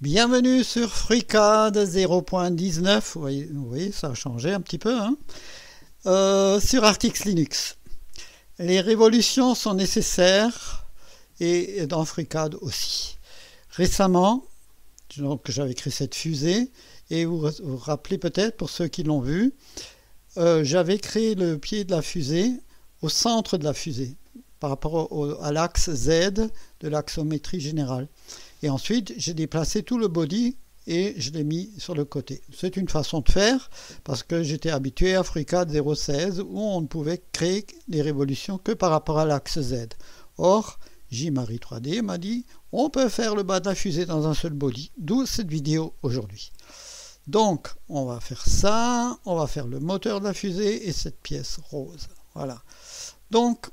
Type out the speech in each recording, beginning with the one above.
Bienvenue sur FreeCAD 0.19. Vous voyez, ça a changé un petit peu. Hein euh, sur Artix Linux. Les révolutions sont nécessaires et dans FreeCAD aussi. Récemment, donc j'avais créé cette fusée et vous vous rappelez peut-être pour ceux qui l'ont vu, euh, j'avais créé le pied de la fusée au centre de la fusée par rapport à l'axe Z de l'axométrie générale. Et ensuite, j'ai déplacé tout le body et je l'ai mis sur le côté. C'est une façon de faire parce que j'étais habitué à FreeCAD 0.16 où on ne pouvait créer des révolutions que par rapport à l'axe Z. Or, J-Marie 3D m'a dit on peut faire le bas de la fusée dans un seul body, d'où cette vidéo aujourd'hui. Donc, on va faire ça, on va faire le moteur de la fusée et cette pièce rose. Voilà. Donc,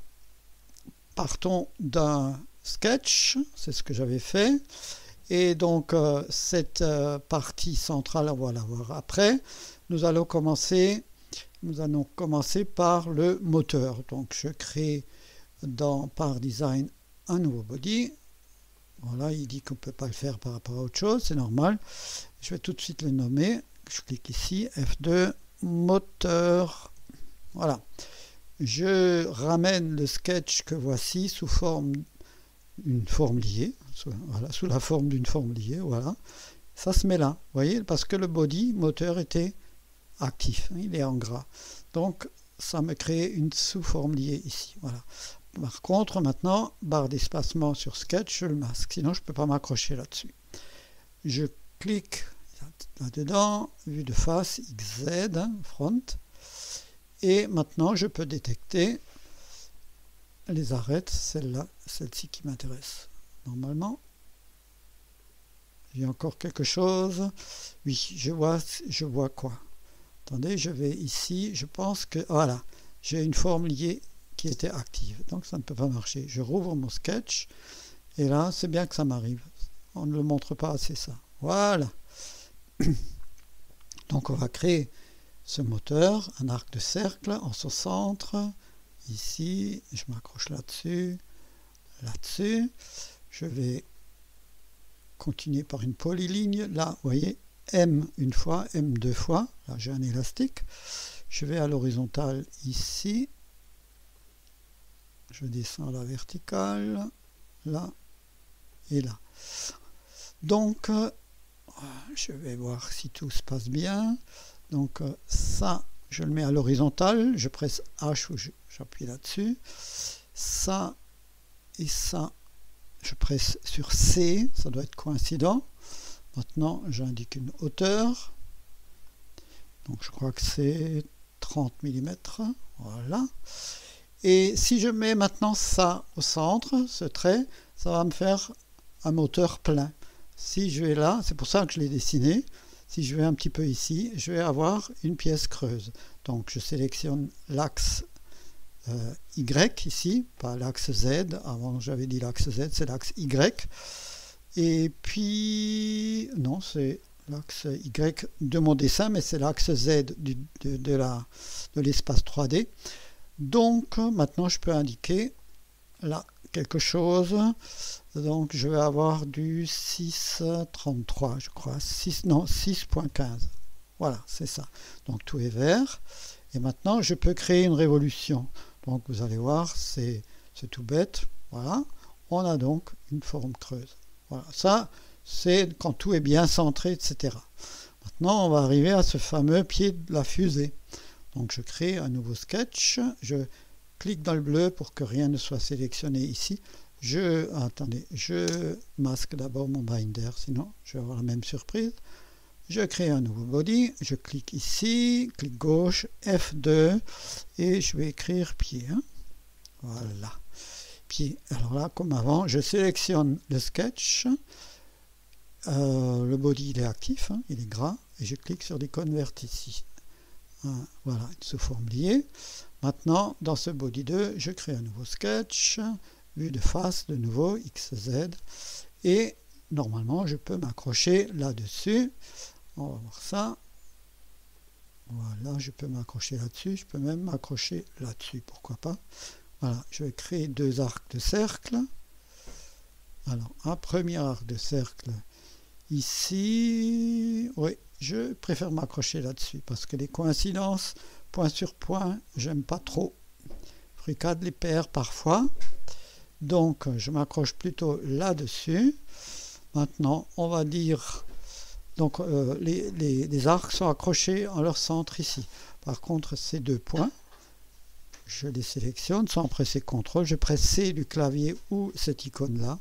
partons d'un sketch, c'est ce que j'avais fait. Et donc euh, cette euh, partie centrale, on va la voir après. Nous allons commencer, nous allons commencer par le moteur. Donc je crée dans par design un nouveau body. Voilà, il dit qu'on ne peut pas le faire par rapport à autre chose, c'est normal. Je vais tout de suite le nommer. Je clique ici, F2, moteur. Voilà. Je ramène le sketch que voici sous forme une forme liée, sous, la forme d'une forme liée, voilà. Ça se met là, vous voyez, parce que le body moteur était actif, hein, il est en gras. Donc ça me crée une sous-forme liée ici, voilà. Par contre, maintenant, barre d'espacement sur Sketch, je le masque, sinon je ne peux pas m'accrocher là-dessus. Je clique là-dedans, vue de face, XZ, hein, front, et maintenant je peux détecter les arêtes, celle-là, celle-ci qui m'intéresse. Normalement, j'ai encore quelque chose. Oui, je vois, je vois quoi Attendez, je vais ici, je pense que, voilà, j'ai une forme liée qui était active, donc ça ne peut pas marcher. Je rouvre mon sketch, et là, c'est bien que ça m'arrive. On ne le montre pas assez ça. Voilà. Donc on va créer ce moteur, un arc de cercle en son centre, ici, je m'accroche là-dessus, là-dessus. Je vais continuer par une polyligne. Là, vous voyez, M une fois, M deux fois. Là, j'ai un élastique. Je vais à l'horizontale ici. Je descends à la verticale, là et là. Donc, euh, je vais voir si tout se passe bien. Donc, euh, ça, je le mets à l'horizontale. Je presse H ou j'appuie là-dessus. Ça et ça, je presse sur C, ça doit être coïncident. Maintenant, j'indique une hauteur. Donc je crois que c'est 30 mm. Voilà. Et si je mets maintenant ça au centre, ce trait, ça va me faire un moteur plein. Si je vais là, c'est pour ça que je l'ai dessiné. Si je vais un petit peu ici, je vais avoir une pièce creuse. Donc je sélectionne l'axe euh, Y ici, pas l'axe Z. Avant j'avais dit l'axe Z, c'est l'axe Y. Et puis, non, c'est l'axe Y de mon dessin, mais c'est l'axe Z de, de l'espace 3D. Donc maintenant je peux indiquer là quelque chose. Donc je vais avoir du 6.33, je crois. 6, non, 6.15. Voilà, c'est ça. Donc tout est vert. Et maintenant, je peux créer une révolution. Donc vous allez voir, c'est tout bête. Voilà. On a donc une forme creuse. Voilà. Ça, c'est quand tout est bien centré, etc. Maintenant, on va arriver à ce fameux pied de la fusée. Donc je crée un nouveau sketch. Je clique dans le bleu pour que rien ne soit sélectionné ici. Je, attendez, je masque d'abord mon binder, sinon je vais avoir la même surprise. Je crée un nouveau body, je clique ici, clic gauche, F2, et je vais écrire pied. Hein. Voilà. Pied. Alors là, comme avant, je sélectionne le sketch. Euh, le body il est actif, hein, il est gras, et je clique sur l'icône verte ici. Hein, voilà, sous forme liée. Maintenant, dans ce body 2, je crée un nouveau sketch, vue de face de nouveau, XZ, et normalement je peux m'accrocher là-dessus on va voir ça. Voilà, je peux m'accrocher là-dessus. Je peux même m'accrocher là-dessus, pourquoi pas. Voilà, je vais créer deux arcs de cercle. Alors, un premier arc de cercle Ici, oui, je préfère m'accrocher là-dessus parce que les coïncidences, point sur point, j'aime pas trop. Fricade les paires parfois. Donc, je m'accroche plutôt là-dessus. Maintenant, on va dire donc euh, les, arcs sont accrochés en leur centre ici. Par contre, ces deux points, je les sélectionne sans presser CTRL. Je presse C du clavier ou cette icône-là.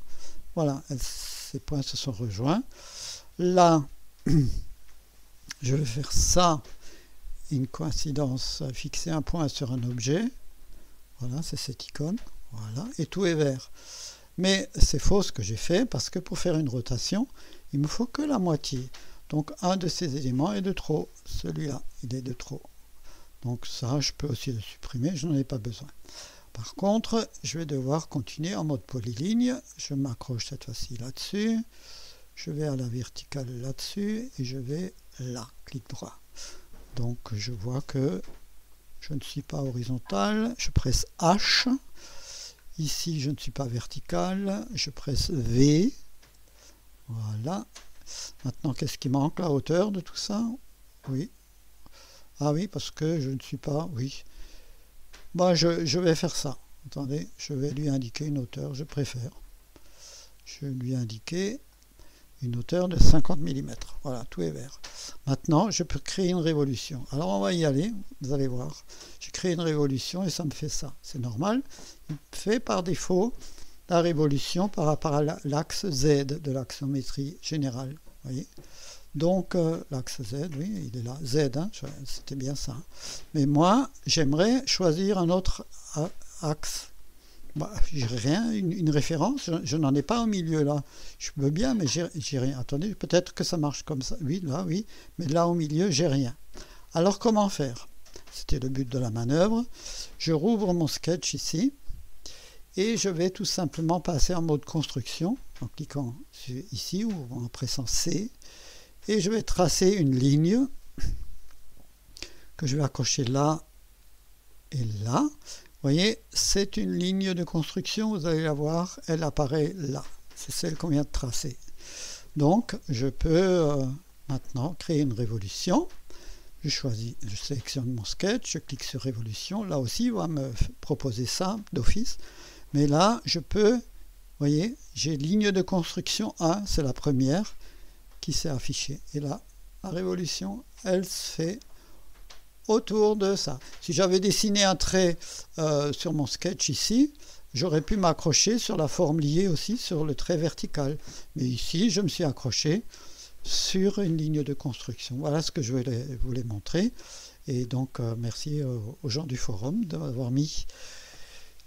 Voilà, ces points se sont rejoints. Là, je vais faire ça, une coïncidence, fixer un point sur un objet. Voilà, c'est cette icône. Voilà, et tout est vert. Mais c'est faux ce que j'ai fait parce que pour faire une rotation, il me faut que la moitié. Donc un de ces éléments est de trop. Celui-là, il est de trop. Donc ça, je peux aussi le supprimer, je n'en ai pas besoin. Par contre, je vais devoir continuer en mode polyligne. Je m'accroche cette fois-ci là-dessus. Je vais à la verticale là-dessus et je vais là, clic droit. Donc je vois que je ne suis pas horizontal. Je presse H. Ici, je ne suis pas vertical. Je presse V. Voilà. Maintenant, qu'est-ce qui manque La hauteur de tout ça? Oui. Ah oui, parce que je ne suis pas... Oui. Bah, je, je vais faire ça. Attendez, je vais lui indiquer une hauteur, je préfère. Je vais lui indiquer une hauteur de 50 mm. Voilà, tout est vert. Maintenant, je peux créer une révolution. Alors, on va y aller, vous allez voir. J'ai créé une révolution et ça me fait ça. C'est normal. Il fait par défaut la révolution par rapport à l'axe Z de l'axométrie générale. Voyez Donc euh, l'axe Z, oui, il est là, Z, hein, c'était bien ça. Mais moi, j'aimerais choisir un autre axe. Bah, j'ai rien, une, référence, je, n'en ai pas au milieu là. Je veux bien, mais j'ai rien. Attendez, peut-être que ça marche comme ça. Oui, là, oui, mais là au milieu, j'ai rien. Alors comment faire? C'était le but de la manœuvre. Je rouvre mon sketch ici et je vais tout simplement passer en mode construction en cliquant ici ou en pressant C et je vais tracer une ligne que je vais accrocher là et là. Voyez, c'est une ligne de construction, vous allez la voir, elle apparaît là. C'est celle qu'on vient de tracer. Donc, je peux euh, maintenant créer une révolution. Je choisis, je sélectionne mon sketch, je clique sur révolution. Là aussi, il va me proposer ça d'office. Mais là, je peux, vous voyez, j'ai ligne de construction 1, c'est la première qui s'est affichée. Et là, la révolution, elle se fait autour de ça. Si j'avais dessiné un trait euh, sur mon sketch ici, j'aurais pu m'accrocher sur la forme liée aussi sur le trait vertical. Mais ici, je me suis accroché sur une ligne de construction. Voilà ce que je voulais vous montrer. Et donc, euh, merci euh, aux gens du forum d'avoir mis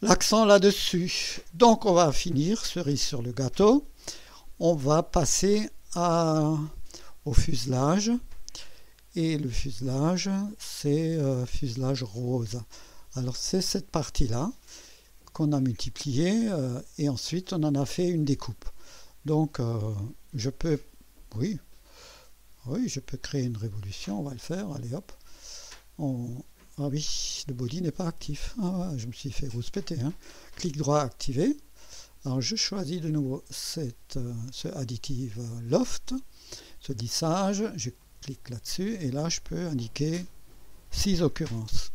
l'accent là-dessus. Donc on va finir, cerise sur le gâteau. On va passer au fuselage. Et le fuselage, c'est euh, fuselage rose. Alors c'est cette partie-là qu'on a multipliée euh, et ensuite on en a fait une découpe. Donc euh, je peux, oui, oui, je peux créer une révolution, on va le faire, allez hop. On, ah oui, le body n'est pas actif. Ah, je me suis fait rouspéter. Hein. Clic droit activé. Alors je choisis de nouveau cette, ce additive loft, ce lissage. Clique là-dessus et là je peux indiquer 6 occurrences.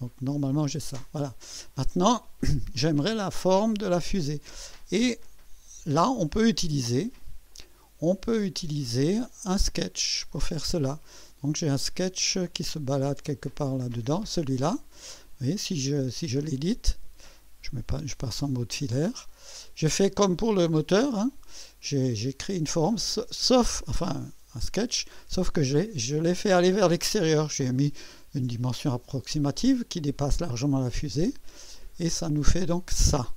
Donc normalement j'ai ça. Voilà. Maintenant, j'aimerais la forme de la fusée. Et là, on peut utiliser, on peut utiliser un sketch pour faire cela. Donc j'ai un sketch qui se balade quelque part là-dedans, celui-là. Vous voyez, si je, si je l'édite, je, je passe en mode filaire. Je fais comme pour le moteur, hein. j'ai créé une forme, sauf, enfin un sketch, sauf que je l'ai fait aller vers l'extérieur. J'ai mis une dimension approximative qui dépasse largement la fusée, et ça nous fait donc ça.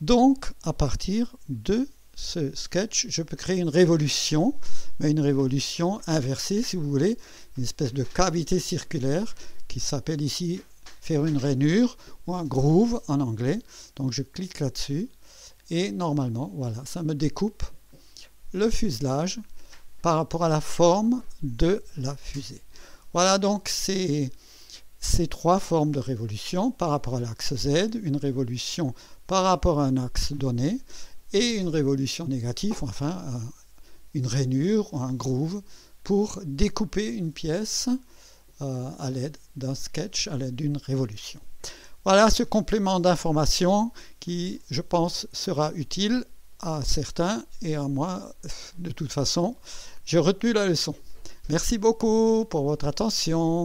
Donc, à partir de ce sketch, je peux créer une révolution, mais une révolution inversée si vous voulez, une espèce de cavité circulaire qui s'appelle ici faire une rainure ou un groove en anglais. Donc je clique là-dessus et normalement, voilà, ça me découpe le fuselage par rapport à la forme de la fusée. Voilà donc ces, ces trois formes de révolution par rapport à l'axe Z, une révolution par rapport à un axe donné et une révolution négative, enfin une rainure ou un groove pour découper une pièce euh, à l'aide d'un sketch, à l'aide d'une révolution. Voilà ce complément d'information qui, je pense, sera utile à certains et à moi. De toute façon, j'ai retenu la leçon. Merci beaucoup pour votre attention.